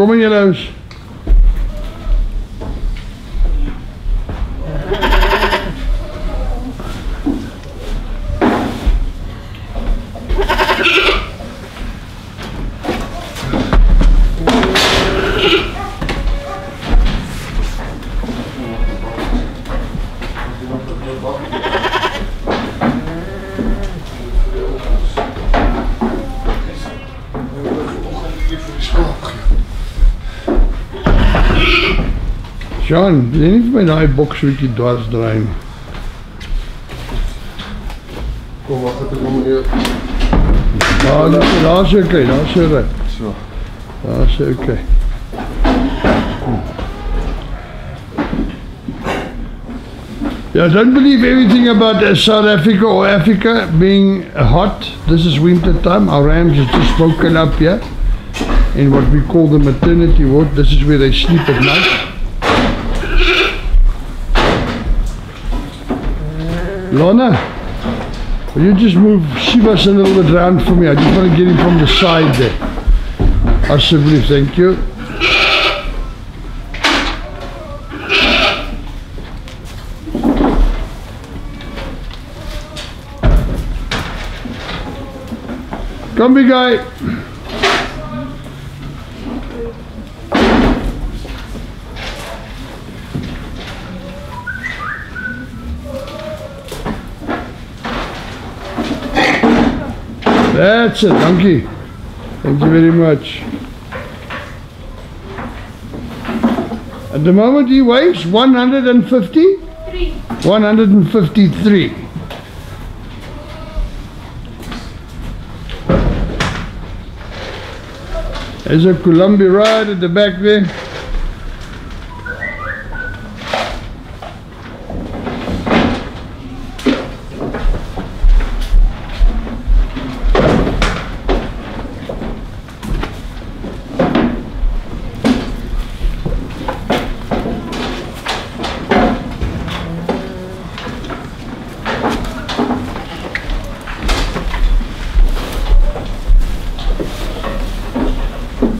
Kom in julle huis. Sean, jy my daai boks wat jy dwars draai nie. Kom, wacht het ek om hier. Daar, daar, daar is oké, daar is reg. So. Daar is oké. Yeah, don't believe everything about uh, South Africa or Africa being hot. This is winter time. Our rams has just woken up here in what we call the maternity ward. This is where they sleep at night. Lorna, will you just move Shivas a little bit round for me? I just want to get him from the side there. Assumption, thank you. Come, big guy. That's it, donkey. Thank you very much. At the moment he weighs 150? Three. 153. There's a Columbia ride at the back there.